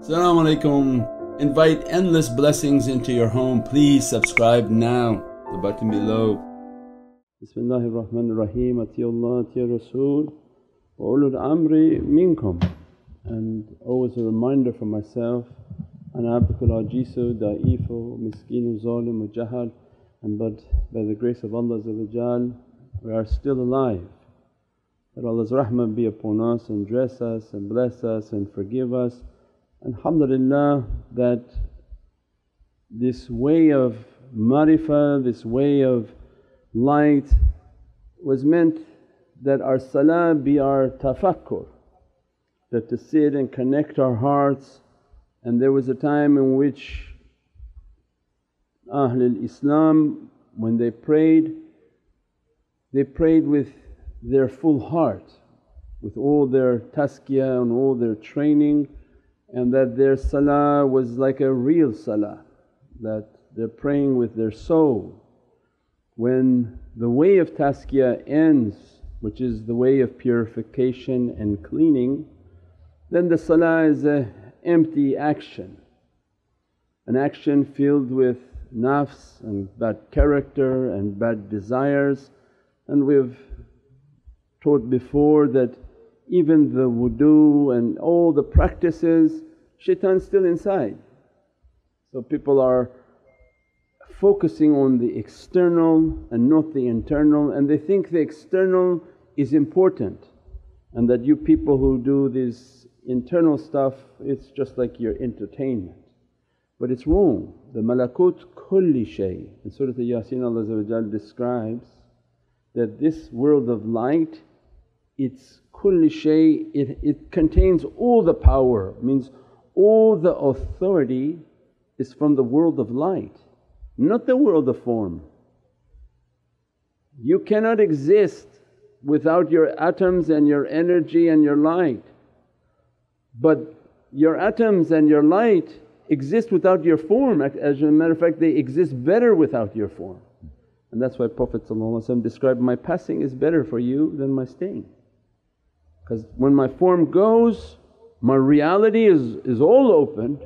Assalamu alaikum. Invite endless blessings into your home. Please subscribe now, the button below. Bismillahir Rahmanir Rahim. Atiyullah, Atiya Rasul ulul amri minkum. And always a reminder for myself, Ana abdukul ajisu, da'ifu, miskinu, zalim, jahal. And but by the grace of Allah we are still alive. That Allah's rahmah be upon us and dress us and bless us and forgive us. Alhamdulillah that this way of marifah, this way of light was meant that our salah be our tafakkur, that to sit and connect our hearts. And there was a time in which Ahlul Islam when they prayed, they prayed with their full heart, with all their tazkiyah and all their training and that their salah was like a real salah, that they're praying with their soul. When the way of tazkiyah ends, which is the way of purification and cleaning, then the salah is an empty action, an action filled with nafs and bad character and bad desires. And we've taught before that even the wudu and all the practices, shaitan's still inside. So people are focusing on the external and not the internal and they think the external is important and that you people who do this internal stuff it's just like your entertainment. But it's wrong. The malakut kulli shay in Surah Yasin Allah describes that this world of light it's kulli shay, it, it contains all the power, means all the authority is from the world of light, not the world of form. You cannot exist without your atoms and your energy and your light. But your atoms and your light exist without your form, as a matter of fact they exist better without your form. And that's why Prophet described, my passing is better for you than my staying. Because when my form goes my reality is, is all open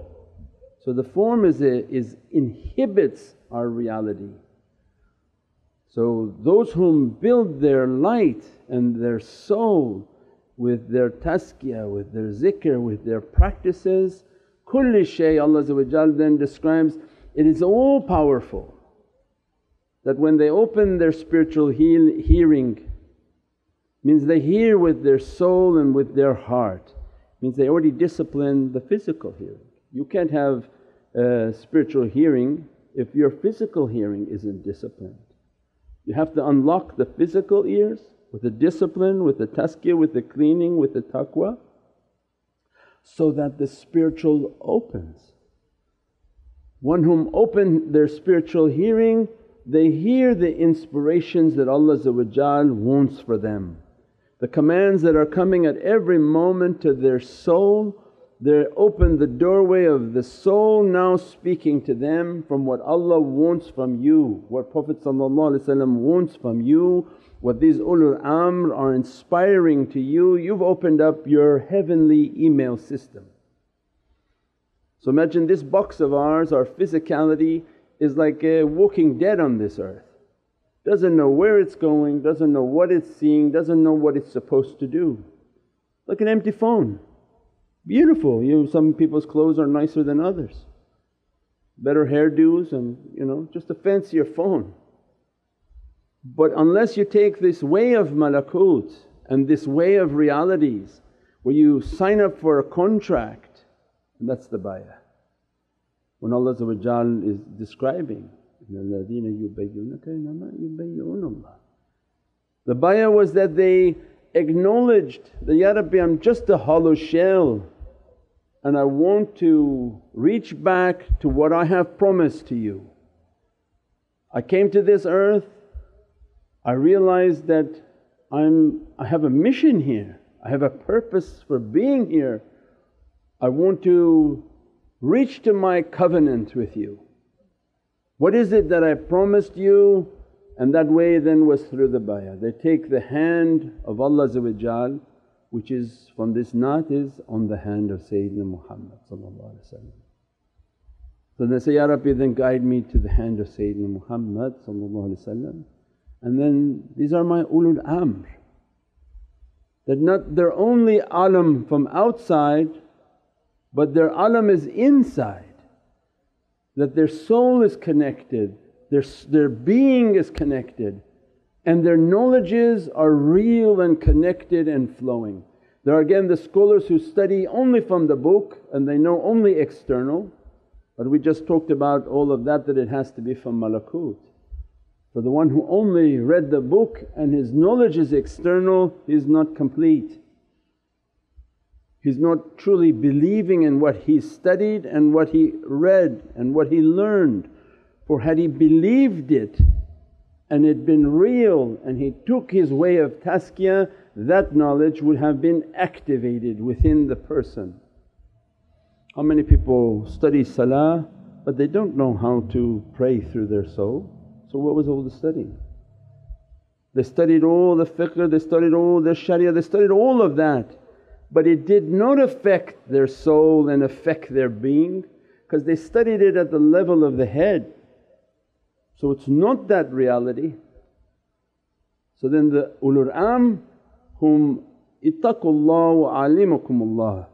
so the form is, a, is inhibits our reality. So those whom build their light and their soul with their tazkiyah, with their zikr, with their practices, kulli shay Allah then describes it is all powerful. That when they open their spiritual hearing means they hear with their soul and with their heart, means they already discipline the physical hearing. You can't have uh, spiritual hearing if your physical hearing isn't disciplined. You have to unlock the physical ears with the discipline, with the tazkiyah, with the cleaning, with the taqwa so that the spiritual opens. One whom open their spiritual hearing, they hear the inspirations that Allah wants for them the commands that are coming at every moment to their soul. They're open the doorway of the soul now speaking to them from what Allah wants from you, what Prophet wants from you, what these ulul amr are inspiring to you, you've opened up your heavenly email system. So imagine this box of ours, our physicality is like a walking dead on this earth doesn't know where it's going, doesn't know what it's seeing, doesn't know what it's supposed to do. Like an empty phone, beautiful. You know, some people's clothes are nicer than others, better hairdos and you know, just a fancier phone. But unless you take this way of malakut and this way of realities where you sign up for a contract and that's the bayah. When Allah is describing the bayah was that they acknowledged that, Ya Rabbi I'm just a hollow shell and I want to reach back to what I have promised to you. I came to this earth, I realized that I'm, I have a mission here, I have a purpose for being here. I want to reach to my covenant with you. What is it that I promised you? And that way then was through the bayah. They take the hand of Allah which is from this knot is on the hand of Sayyidina Muhammad So they say, Ya Rabbi then guide me to the hand of Sayyidina Muhammad and then these are my ulul amr that not their only alam from outside but their alam is inside that their soul is connected, their, their being is connected and their knowledges are real and connected and flowing. There are again the scholars who study only from the book and they know only external but we just talked about all of that that it has to be from malakut. For the one who only read the book and his knowledge is external, is not complete. He's not truly believing in what he studied and what he read and what he learned. For had he believed it and it been real and he took his way of tazkiyah, that knowledge would have been activated within the person. How many people study salah but they don't know how to pray through their soul? So what was all the studying? They studied all the fiqh, they studied all the sharia, they studied all of that but it did not affect their soul and affect their being because they studied it at the level of the head so it's not that reality. So then the ulul am whom ittaqullah wa alimakumullah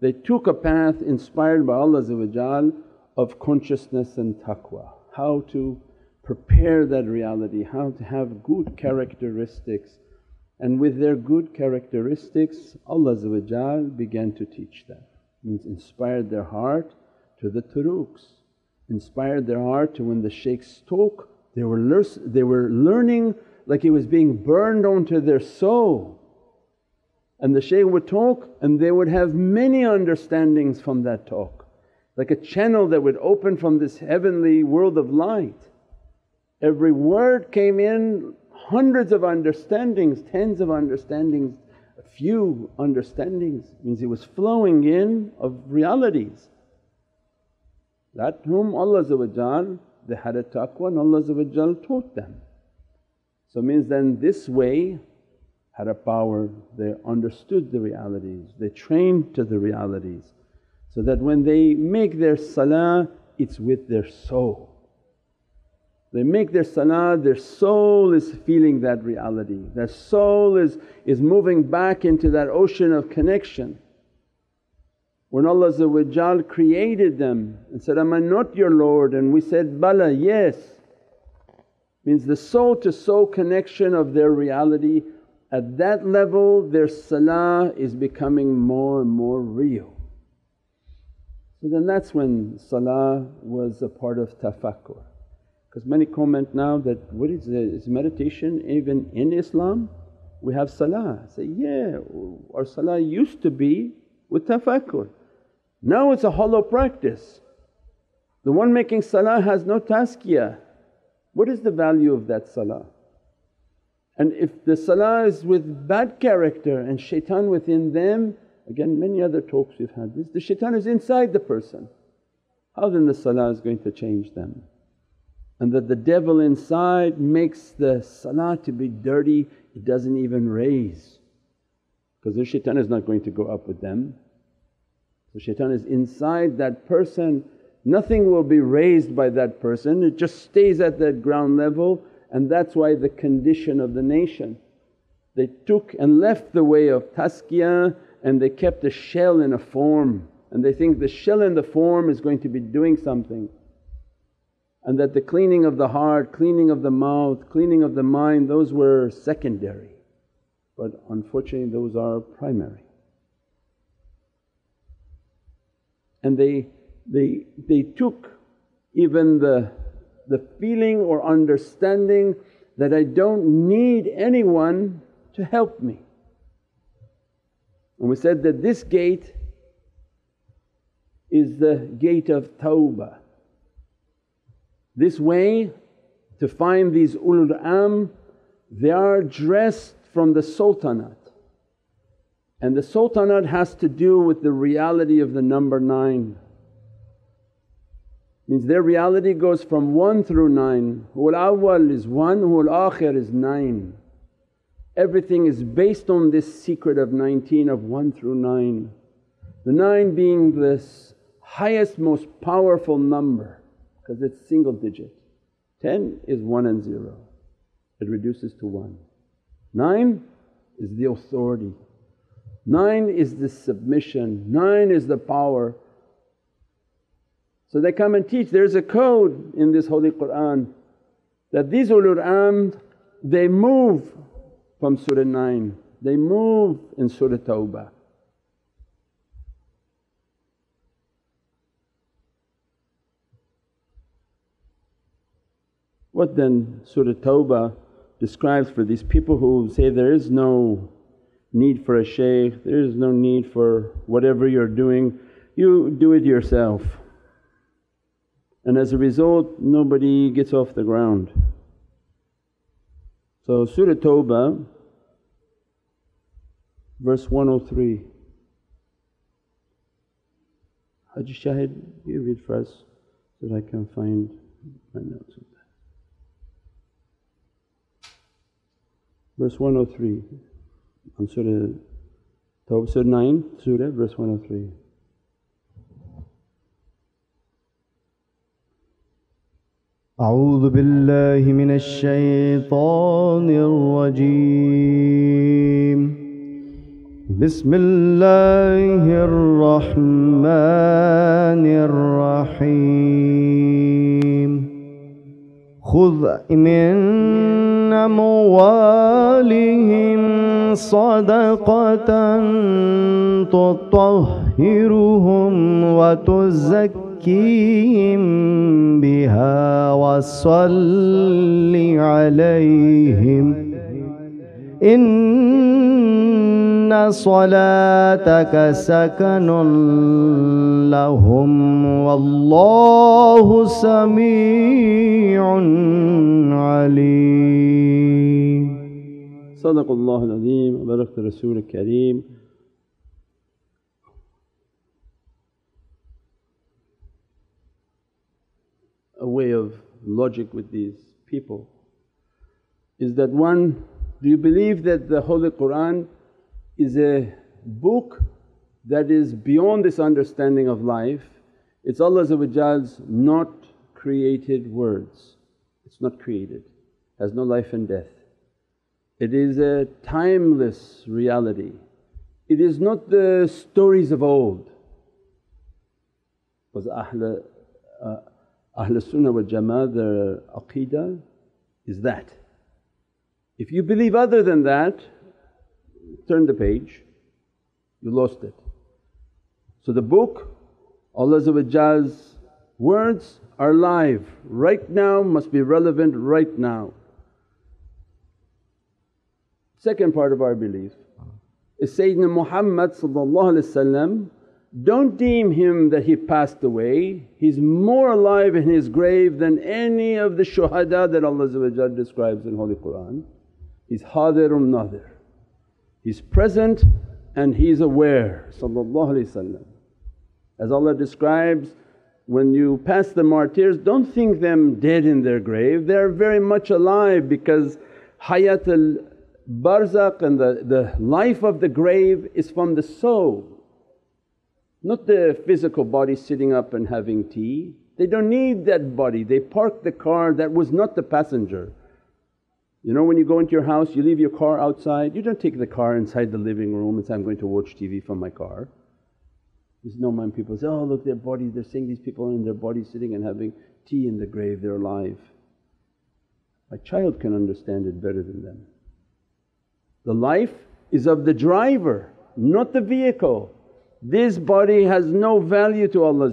they took a path inspired by Allah of consciousness and taqwa, how to prepare that reality, how to have good characteristics and with their good characteristics Allah began to teach them, means inspired their heart to the turuqs inspired their heart to when the shaykhs talk they were, they were learning like it was being burned onto their soul. And the shaykh would talk and they would have many understandings from that talk like a channel that would open from this heavenly world of light. Every word came in hundreds of understandings, tens of understandings, a few understandings means it was flowing in of realities. That whom Allah they had a taqwa and Allah taught them. So means then this way had a power, they understood the realities, they trained to the realities so that when they make their salah it's with their soul. They make their salah, their soul is feeling that reality, their soul is, is moving back into that ocean of connection. When Allah created them and said, Am I not your Lord? And we said, Bala, yes. Means the soul to soul connection of their reality at that level their salah is becoming more and more real. So then that's when salah was a part of tafakkur. Because many comment now that, what is, is meditation even in Islam? We have salah. I say, yeah, our salah used to be with tafakkur. Now it's a hollow practice. The one making salah has no tazkiyah. What is the value of that salah? And if the salah is with bad character and shaitan within them, again many other talks we've had this, the shaitan is inside the person. How then the salah is going to change them? And that the devil inside makes the salah to be dirty, it doesn't even raise. Because the shaitan is not going to go up with them. So shaitan is inside that person, nothing will be raised by that person, it just stays at that ground level and that's why the condition of the nation. They took and left the way of tazkiyah and they kept a shell in a form. And they think the shell in the form is going to be doing something and that the cleaning of the heart, cleaning of the mouth, cleaning of the mind those were secondary but unfortunately those are primary. and they, they, they took even the, the feeling or understanding that I don't need anyone to help me. And we said that this gate is the gate of tawbah. This way to find these ulul am, they are dressed from the sultanate and the sultanate has to do with the reality of the number 9. Means their reality goes from 1 through 9, huwal awwal is 1, huwal akhir is 9. Everything is based on this secret of 19 of 1 through 9. The 9 being this highest most powerful number because it's single digit. 10 is 1 and 0, it reduces to 1. 9 is the authority, 9 is the submission, 9 is the power. So they come and teach, there's a code in this Holy Qur'an that these ulul amr they move from Surah 9, they move in Surah Tawbah. What then Surah Tawbah describes for these people who say, there is no need for a shaykh, there is no need for whatever you're doing, you do it yourself. And as a result nobody gets off the ground. So Surah Tawbah verse 103 Haji Shahid you read for us so that I can find my notes. Verse 103 on Surah Tawbah, Surah 9, Surah verse 103. أعوذ بالله من الشيطان الرجيم. بسم الله الرحمن الرحيم. خذ من أموالهم صدقة تطهرهم وتزكيهم بها وصل عليهم. صلاتك سكن لهم والله سميع عليم صدق الله العظيم وبارك رسول الكريم A way of logic with these people is that one, do you believe that the Holy Qur'an is a book that is beyond this understanding of life? It's Allah's not created words, it's not created, has no life and death. It is a timeless reality. It is not the stories of old. Was Ahl, uh, Ahl Sunnah wal Jama'ah their aqeedah is that. If you believe other than that, turn the page, you lost it. So the book, Allah's words are live right now, must be relevant right now. Second part of our belief is Sayyidina Muhammad don't deem him that he passed away, he's more alive in his grave than any of the shuhada that Allah describes in Holy Qur'an. He's hadirun nadir, he's present and he's aware As Allah describes, when you pass the martyrs don't think them dead in their grave, they're very much alive because hayat al barzakh and the, the life of the grave is from the soul, not the physical body sitting up and having tea. They don't need that body, they parked the car that was not the passenger. You know when you go into your house you leave your car outside, you don't take the car inside the living room and say, I'm going to watch TV from my car. There's no mind people say, oh look their bodies, they're seeing these people in their bodies sitting and having tea in the grave, they're alive. A child can understand it better than them. The life is of the driver, not the vehicle. This body has no value to Allah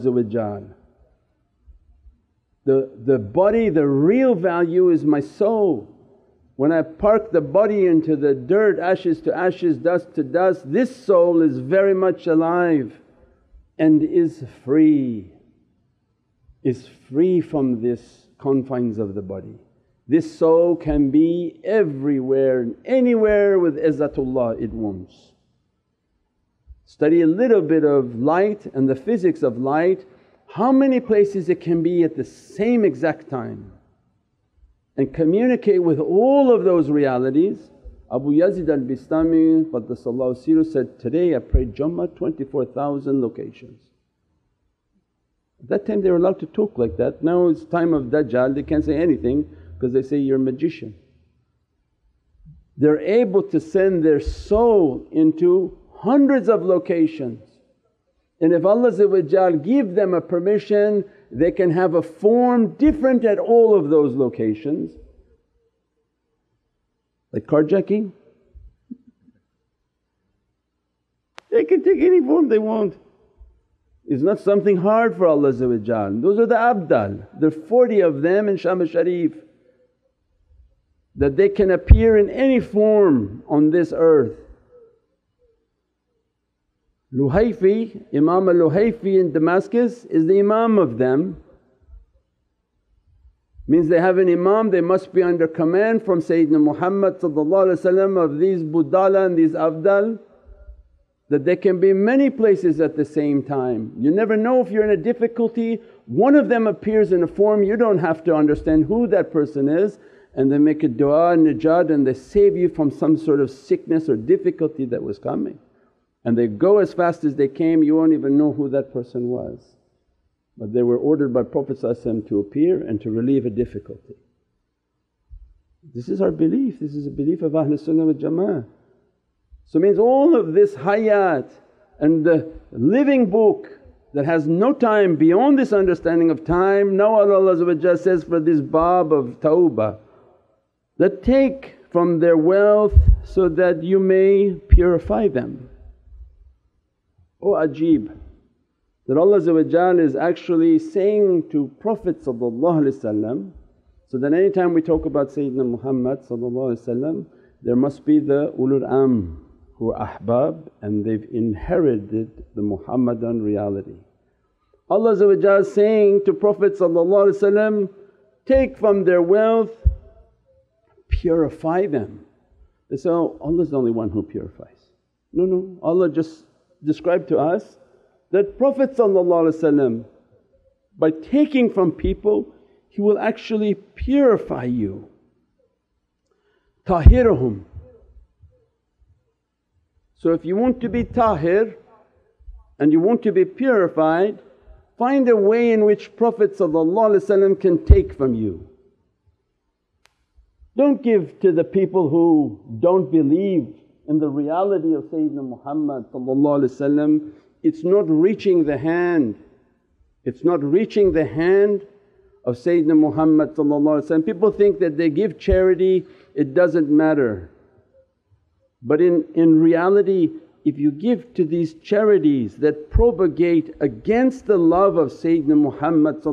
The, the body, the real value is my soul. When I park the body into the dirt, ashes to ashes, dust to dust, this soul is very much alive and is free, is free from this confines of the body. This soul can be everywhere and anywhere with izzatullah it wants. Study a little bit of light and the physics of light, how many places it can be at the same exact time and communicate with all of those realities. Abu Yazid al-Bistami Qaddasallahu said, today I prayed Jummah 24,000 locations. At that time they were allowed to talk like that, now it's time of Dajjal they can't say anything because they say, you're a magician. They're able to send their soul into hundreds of locations and if Allah give them a permission they can have a form different at all of those locations. Like carjacking, they can take any form they want. It's not something hard for Allah Those are the abdal, there are 40 of them in Sham Sharif that they can appear in any form on this earth. Luhayfi, Imam al-Luhayfi in Damascus is the Imam of them. Means they have an Imam, they must be under command from Sayyidina Muhammad of these Budala and these Abdal that they can be many places at the same time. You never know if you're in a difficulty, one of them appears in a form you don't have to understand who that person is and they make a du'a and najat and they save you from some sort of sickness or difficulty that was coming and they go as fast as they came, you won't even know who that person was. But they were ordered by Prophet to appear and to relieve a difficulty. This is our belief, this is a belief of Ahlul Sunnah wal Jama'ah. So means all of this hayat and the living book that has no time beyond this understanding of time. Now Allah says for this bab of tawbah that take from their wealth so that you may purify them. Oh ajeeb that Allah is actually saying to Prophet so that anytime we talk about Sayyidina Muhammad there must be the ulul am who are ahbab and they've inherited the Muhammadan reality. Allah is saying to Prophet take from their wealth, purify them. They say, oh Allah's the only one who purifies. No, no, Allah just described to us that Prophet by taking from people he will actually purify you. Tahirahum. So if you want to be tahir and you want to be purified, find a way in which Prophet can take from you. Don't give to the people who don't believe in the reality of Sayyidina Muhammad it's not reaching the hand, it's not reaching the hand of Sayyidina Muhammad People think that they give charity it doesn't matter. But in, in reality if you give to these charities that propagate against the love of Sayyidina Muhammad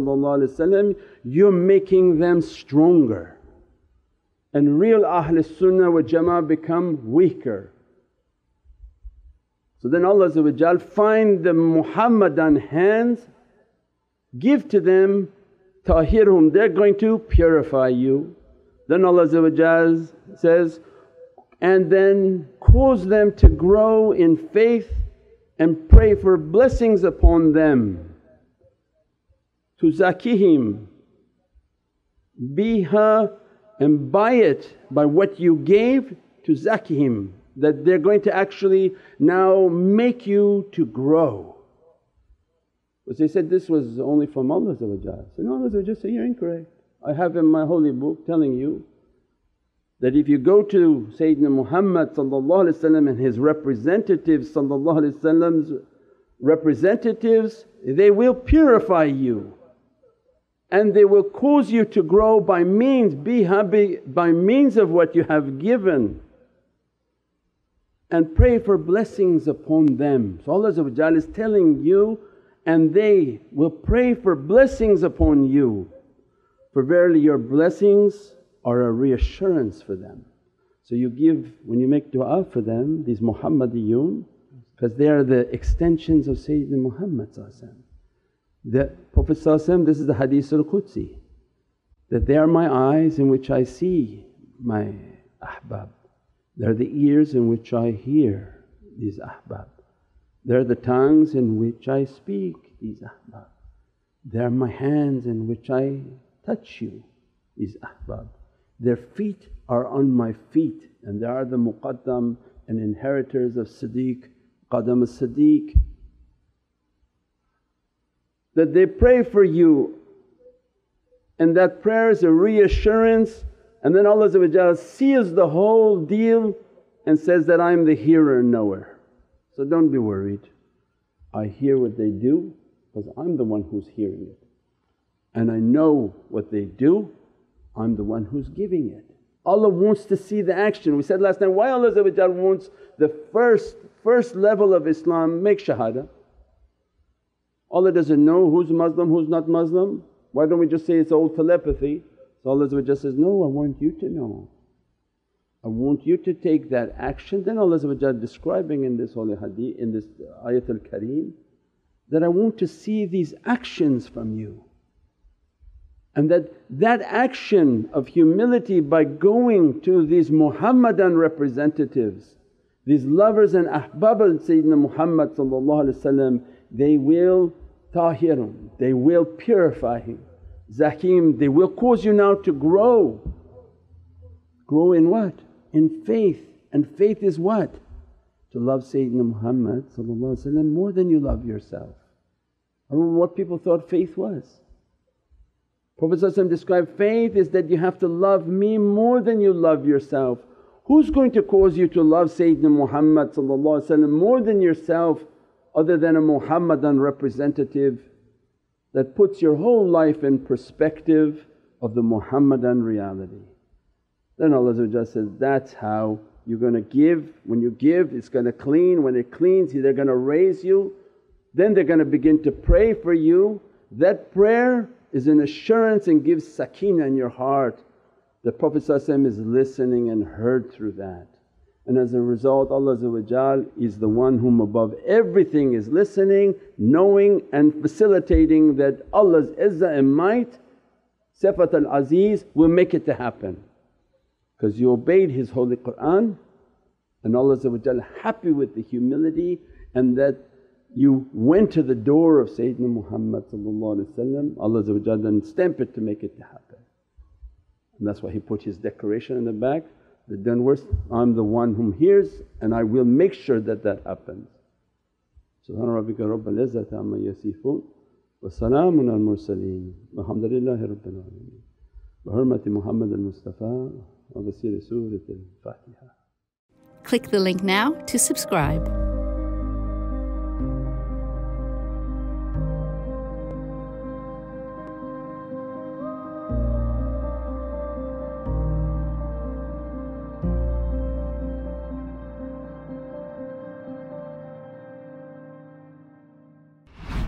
you're making them stronger and real Ahlul Sunnah wa Jama'ah become weaker. So then Allah find the Muhammadan hands, give to them tahirhum, they're going to purify you. Then Allah says, and then cause them to grow in faith and pray for blessings upon them. To zakihim biha and by it, by what you gave to zakihim that they're going to actually now make you to grow. But they said this was only from Allah said, no Allah just say, you're incorrect. I have in my holy book telling you that if you go to Sayyidina Muhammad and his representatives representatives they will purify you and they will cause you to grow by means, be happy by means of what you have given and pray for blessings upon them. So Allah is telling you and they will pray for blessings upon you for verily your blessings are a reassurance for them. So you give, when you make du'a for them these Muhammadiyun because they are the extensions of Sayyidina Muhammad that Prophet this is the Hadith al-Qudsi that they are my eyes in which I see my ahbab, they're the ears in which I hear these ahbab, they're the tongues in which I speak these ahbab, they're my hands in which I touch you these ahbab. their feet are on my feet and they are the muqaddam and inheritors of Siddiq, Qadam as-Siddiq. That they pray for you and that prayer is a reassurance and then Allah seals the whole deal and says that, I'm the hearer and knower. So don't be worried. I hear what they do because I'm the one who's hearing it and I know what they do, I'm the one who's giving it. Allah wants to see the action. We said last night why Allah wants the first, first level of Islam make shahada. Allah doesn't know who's Muslim, who's not Muslim. Why don't we just say it's all telepathy? So Allah says, no I want you to know. I want you to take that action. Then Allah describing in this holy hadith, in this ayatul kareem that I want to see these actions from you. And that that action of humility by going to these Muhammadan representatives, these lovers and ahbab of Sayyidina Muhammad they will tahirun, they will purify him. Zakim, they will cause you now to grow. Grow in what? In faith and faith is what? To love Sayyidina Muhammad more than you love yourself. I remember what people thought faith was. Prophet described faith is that you have to love me more than you love yourself. Who's going to cause you to love Sayyidina Muhammad more than yourself other than a Muhammadan representative that puts your whole life in perspective of the Muhammadan reality. Then Allah says, that's how you're going to give. When you give it's going to clean, when it cleans they're going to raise you. Then they're going to begin to pray for you. That prayer is an assurance and gives sakina in your heart. The Prophet is listening and heard through that. And as a result Allah is the one whom above everything is listening, knowing and facilitating that Allah's izzah and might, Sifat al-Aziz will make it to happen. Because you obeyed His holy Qur'an and Allah happy with the humility and that you went to the door of Sayyidina Muhammad Allah then stamp it to make it to happen. And that's why He put His decoration in the back, the done worse, I'm the one whom hears and I will make sure that that happens. Subhana rabbika rabbil izzati amma yasifoon wa salaamun al mursaleen walhamdulillahi rabbil alameen. بحرمة محمد المصطفى وبسير سورة الفاتحة. Click the link now to subscribe.